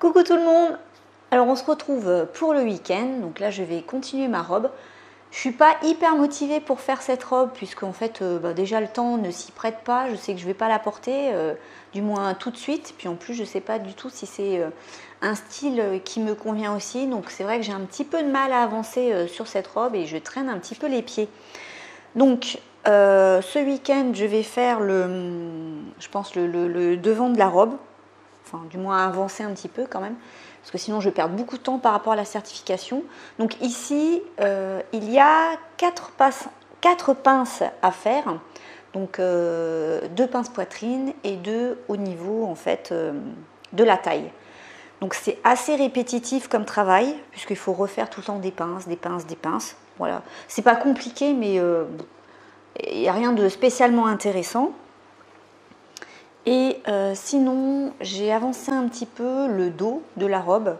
Coucou tout le monde. Alors on se retrouve pour le week-end, donc là je vais continuer ma robe. Je suis pas hyper motivée pour faire cette robe puisque en fait euh, bah, déjà le temps ne s'y prête pas, je sais que je vais pas la porter, euh, du moins tout de suite, puis en plus je sais pas du tout si c'est euh, un style qui me convient aussi, donc c'est vrai que j'ai un petit peu de mal à avancer sur cette robe et je traîne un petit peu les pieds. Donc ce week-end je vais faire le, je pense le devant de la robe, enfin du moins avancer un petit peu quand même, parce que sinon je perds beaucoup de temps par rapport à la certification. Donc ici, euh, il y a quatre, pinces à faire, donc euh, deux pinces poitrine et deux au niveau en fait euh, de la taille. Donc c'est assez répétitif comme travail, puisqu'il faut refaire tout le temps des pinces, des pinces, des pinces. Voilà, c'est pas compliqué, mais il n'y a rien de spécialement intéressant. Et euh, sinon, j'ai avancé un petit peu le dos de la robe.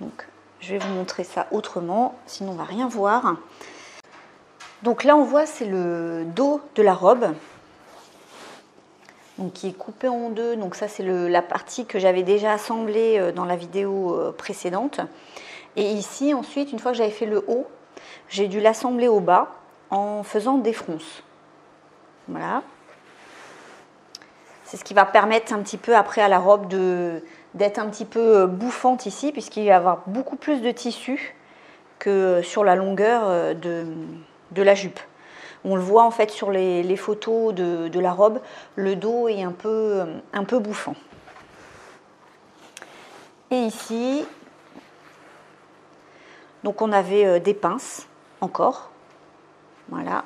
Donc, je vais vous montrer ça autrement, sinon on va rien voir. Donc là, on voit, c'est le dos de la robe. Donc, qui est coupé en deux. Donc ça, c'est la partie que j'avais déjà assemblée euh, dans la vidéo euh, précédente. Et ici, ensuite, une fois que j'avais fait le haut, j'ai dû l'assembler au bas en faisant des fronces. Voilà. C'est ce qui va permettre un petit peu après à la robe d'être un petit peu euh, bouffante ici, puisqu'il va y avoir beaucoup plus de tissu que sur la longueur euh, de, la jupe. On le voit en fait sur les, photos de, la robe, le dos est un peu, euh, un peu bouffant. Et ici, donc on avait des pinces encore. Voilà.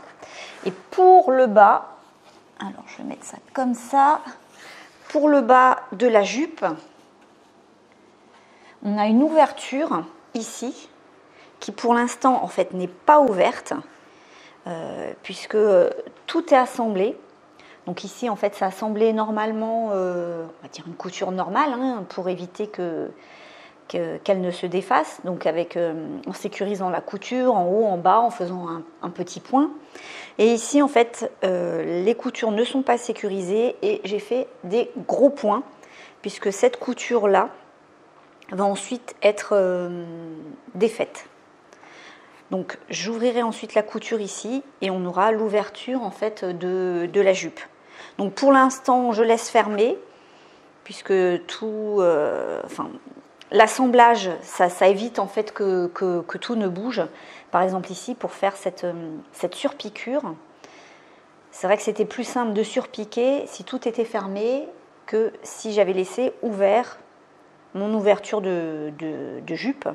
Et pour le bas, alors je vais mettre ça comme ça. Pour le bas de la jupe, on a une ouverture ici qui pour l'instant en fait n'est pas ouverte euh, puisque tout est assemblé. Donc ici en fait c'est assemblé normalement, euh, on va dire une couture normale hein, pour éviter que qu'elle ne se défasse, donc avec, euh, en sécurisant la couture en haut, en bas, en faisant un, petit point. Et ici, en fait, euh, les coutures ne sont pas sécurisées et j'ai fait des gros points, puisque cette couture-là va ensuite être euh, défaite. Donc j'ouvrirai ensuite la couture ici et on aura l'ouverture en fait de, de, la jupe. Donc pour l'instant, je laisse fermer, puisque tout, enfin, L'assemblage, ça, évite en fait que, tout ne bouge. Par exemple ici, pour faire cette, euh, cette surpiqûre, c'est vrai que c'était plus simple de surpiquer si tout était fermé que si j'avais laissé ouvert mon ouverture de jupe.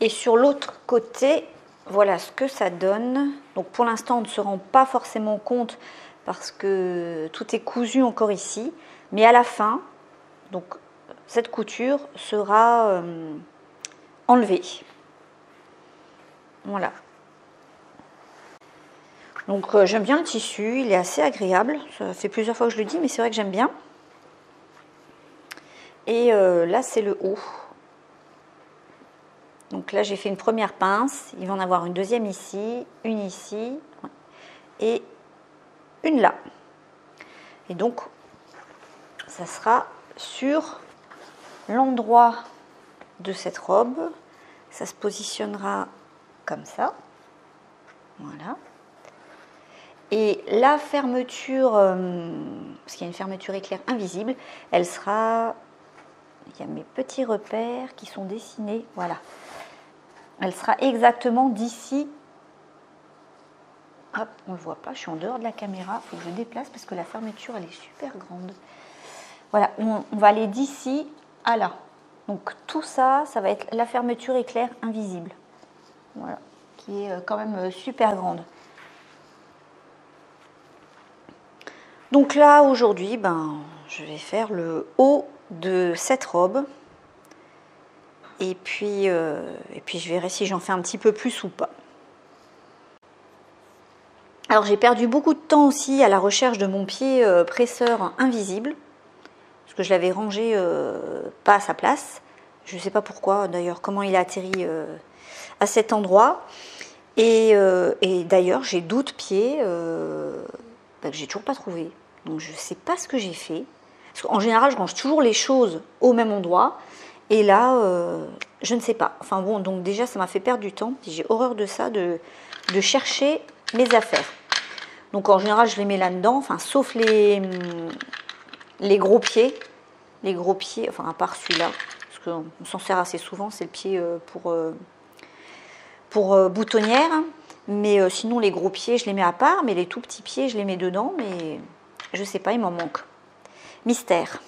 Et sur l'autre côté, voilà ce que ça donne. Donc pour l'instant, on ne se rend pas forcément compte parce que tout est cousu encore ici. Mais à la fin, donc cette couture sera euh, enlevée. Voilà. Donc euh, j'aime bien le tissu, il est assez agréable. Ça fait plusieurs fois que je le dis, mais c'est vrai que j'aime bien. Et euh, là, c'est le haut. Donc là, j'ai fait une première pince. Il va en avoir une deuxième ici, une ici et une là. Et donc, ça sera sur l'endroit de cette robe. Ça se positionnera comme ça. Voilà. Et la fermeture, euh, parce qu'il y a une fermeture éclair invisible, elle sera. Il y a mes petits repères qui sont dessinés. Voilà. Elle sera exactement d'ici. Hop, on ne le voit pas, je suis en dehors de la caméra. Il faut que je déplace parce que la fermeture, elle est super grande. Voilà, on, va aller d'ici à là. Donc tout ça, ça va être la fermeture éclair invisible. Voilà, qui est euh, quand même euh, super grande. Donc là, aujourd'hui, ben, je vais faire le haut de cette robe. Et puis, euh, et puis je verrai si j'en fais un petit peu plus ou pas. Alors j'ai perdu beaucoup de temps aussi à la recherche de mon pied presseur invisible que je l'avais rangé euh, pas à sa place. Je ne sais pas pourquoi d'ailleurs, comment il a atterri euh, à cet endroit. Et, euh, d'ailleurs, j'ai d'autres pieds bah, que j'ai toujours pas trouvé. Donc je ne sais pas ce que j'ai fait. En général, je range toujours les choses au même endroit. Et là, je ne sais pas. Enfin bon, donc déjà, ça m'a fait perdre du temps. J'ai horreur de ça, de, de, chercher mes affaires. Donc en général, je les mets là-dedans, enfin, sauf les, les gros pieds. Les gros pieds, enfin, à part celui-là, parce qu'on s'en sert assez souvent, c'est le pied euh, pour, euh, pour boutonnière. Mais sinon, les gros pieds, je les mets à part, mais les tout petits pieds, je les mets dedans. Mais je ne sais pas, il m'en manque. Mystère.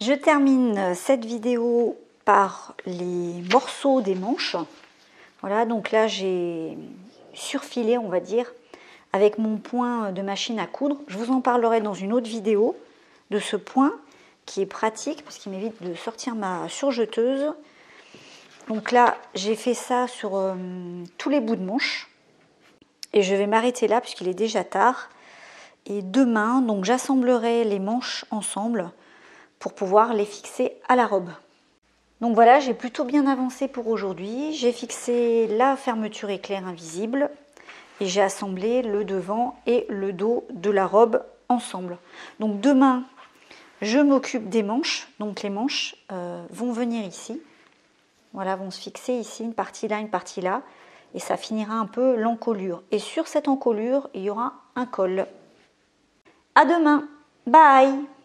Je termine cette vidéo par les morceaux des manches. Voilà, donc là j'ai surfilé, on va dire, avec mon point de machine à coudre. Je vous en parlerai dans une autre vidéo de ce point qui est pratique parce qu'il m'évite de sortir ma surjeteuse. Donc là, j'ai fait ça sur euh, tous les bouts de manche. Et je vais m'arrêter là puisqu'il est déjà tard. Et demain, donc j'assemblerai les manches ensemble pour pouvoir les fixer à la robe. Donc voilà, j'ai plutôt bien avancé pour aujourd'hui. J'ai fixé la fermeture éclair invisible et j'ai assemblé le devant et le dos de la robe ensemble. Donc demain, je m'occupe des manches. Donc les manches euh, vont venir ici. Voilà, vont se fixer ici, une partie là, une partie là. et ça finira un peu l'encolure. Et sur cette encolure, il y aura un col. À demain. Bye